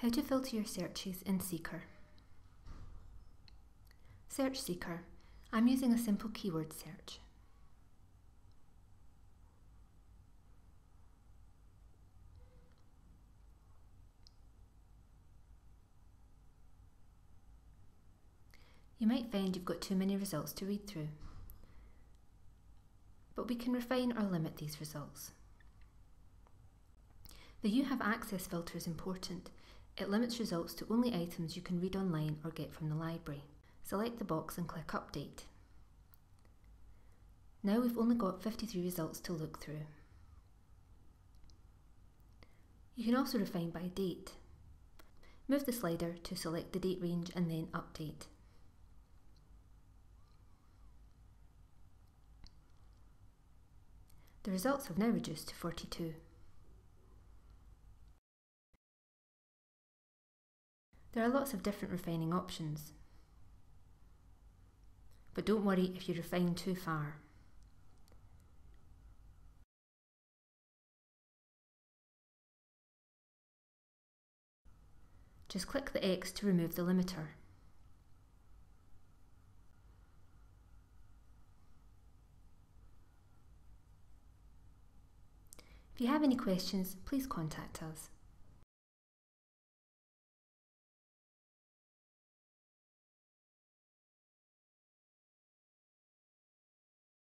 How to filter your searches in Seeker. Search Seeker. I'm using a simple keyword search. You might find you've got too many results to read through, but we can refine or limit these results. The You Have Access filter is important it limits results to only items you can read online or get from the library. Select the box and click Update. Now we've only got 53 results to look through. You can also refine by date. Move the slider to select the date range and then Update. The results have now reduced to 42. There are lots of different refining options. But don't worry if you refine too far. Just click the X to remove the limiter. If you have any questions, please contact us.